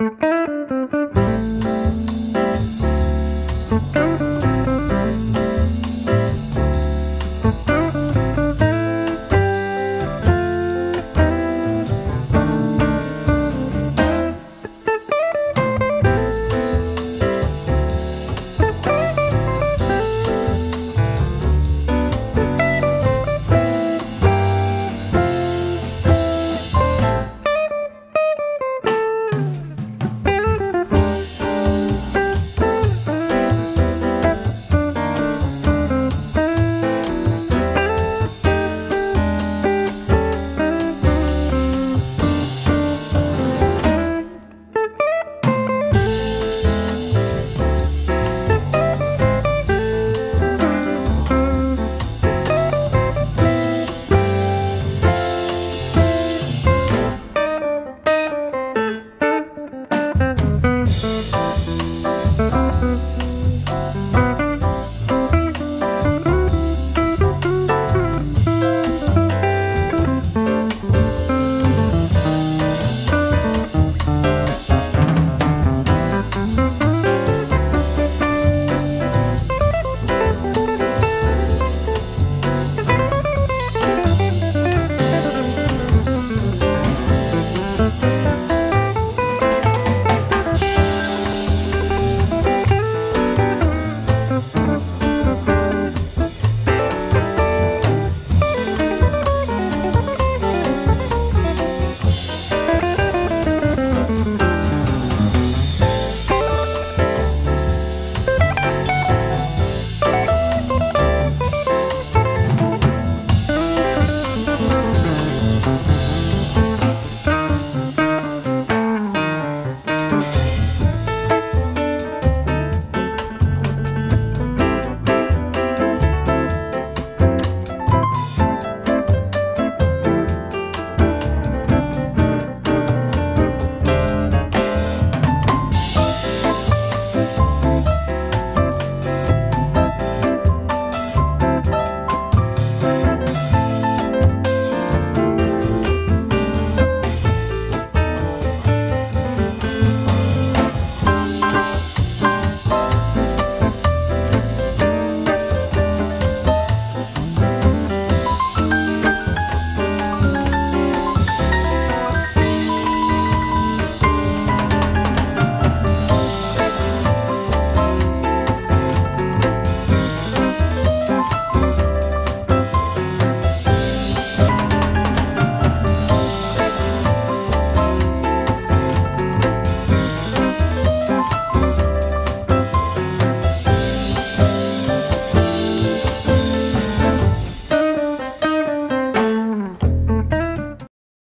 Mm-hmm.